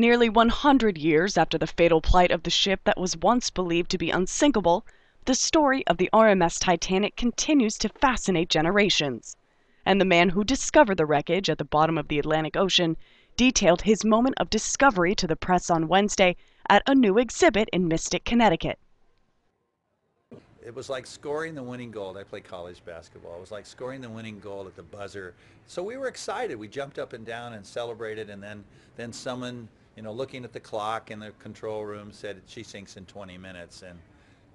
Nearly 100 years after the fatal plight of the ship that was once believed to be unsinkable, the story of the RMS Titanic continues to fascinate generations. And the man who discovered the wreckage at the bottom of the Atlantic Ocean detailed his moment of discovery to the press on Wednesday at a new exhibit in Mystic, Connecticut. It was like scoring the winning goal. I play college basketball. It was like scoring the winning goal at the buzzer. So we were excited. We jumped up and down and celebrated. And then, then someone, you know, looking at the clock in the control room said she sinks in 20 minutes. And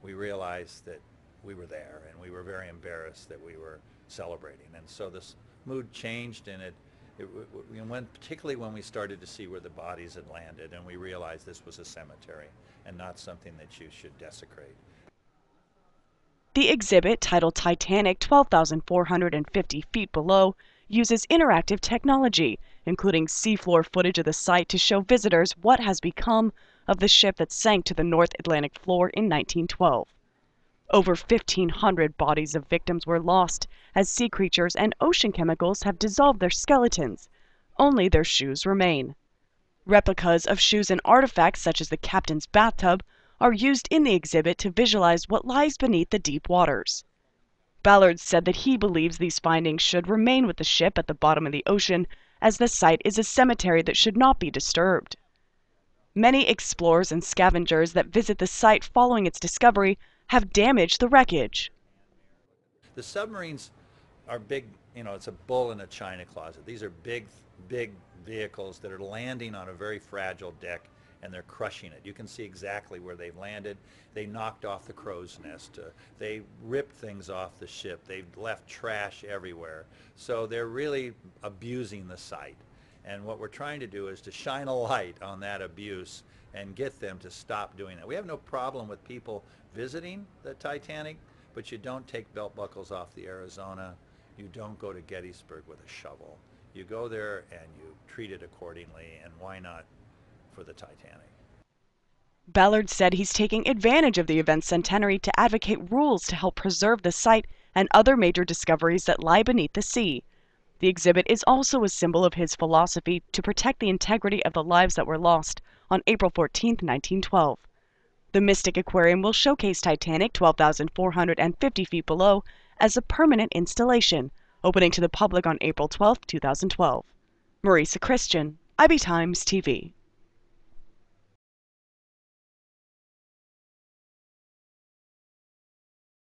we realized that we were there, and we were very embarrassed that we were celebrating. And so this mood changed, and it, it, it when, particularly when we started to see where the bodies had landed, and we realized this was a cemetery and not something that you should desecrate. The exhibit, titled Titanic 12,450 Feet Below, uses interactive technology, including seafloor footage of the site to show visitors what has become of the ship that sank to the North Atlantic floor in 1912. Over 1,500 bodies of victims were lost as sea creatures and ocean chemicals have dissolved their skeletons. Only their shoes remain. Replicas of shoes and artifacts, such as the captain's bathtub, are used in the exhibit to visualize what lies beneath the deep waters. Ballard said that he believes these findings should remain with the ship at the bottom of the ocean, as the site is a cemetery that should not be disturbed. Many explorers and scavengers that visit the site following its discovery have damaged the wreckage. The submarines are big, you know, it's a bull in a china closet. These are big, big vehicles that are landing on a very fragile deck and they're crushing it. You can see exactly where they've landed. They knocked off the crow's nest. Uh, they ripped things off the ship. They've left trash everywhere. So they're really abusing the site. And what we're trying to do is to shine a light on that abuse and get them to stop doing that. We have no problem with people visiting the Titanic, but you don't take belt buckles off the Arizona. You don't go to Gettysburg with a shovel. You go there and you treat it accordingly, and why not for the Titanic. Ballard said he's taking advantage of the event's centenary to advocate rules to help preserve the site and other major discoveries that lie beneath the sea. The exhibit is also a symbol of his philosophy to protect the integrity of the lives that were lost on April 14, 1912. The Mystic Aquarium will showcase Titanic 12,450 feet below as a permanent installation, opening to the public on April 12, 2012. Marisa Christian, IB Times TV.